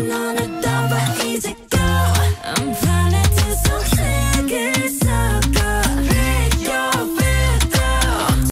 love.